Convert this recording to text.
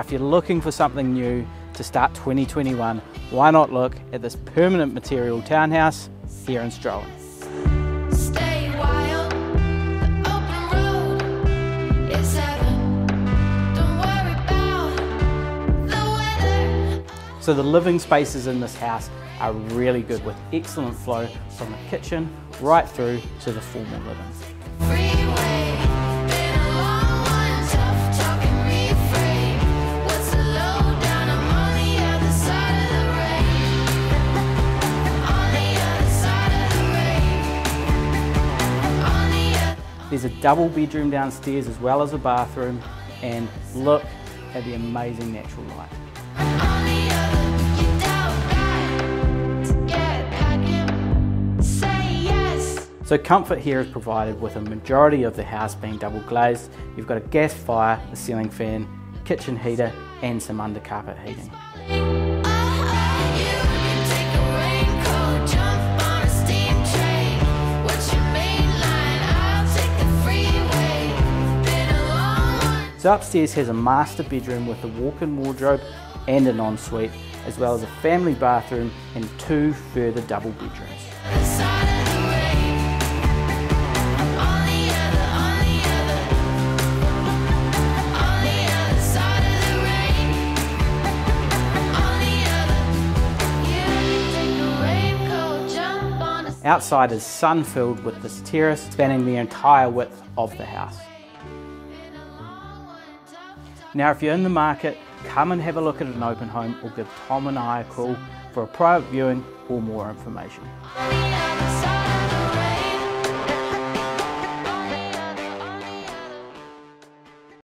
if you're looking for something new to start 2021, why not look at this permanent material townhouse here in Strowan. So the living spaces in this house are really good with excellent flow from the kitchen right through to the formal living. There's a double bedroom downstairs as well as a bathroom and look at the amazing natural light. So comfort here is provided with a majority of the house being double glazed. You've got a gas fire, a ceiling fan, kitchen heater and some undercarpet heating. So upstairs has a master bedroom with a walk-in wardrobe and an ensuite, as well as a family bathroom and two further double bedrooms. Outside is sun-filled with this terrace spanning the entire width of the house. Now if you're in the market, come and have a look at an open home or give Tom and I a call for a private viewing or more information.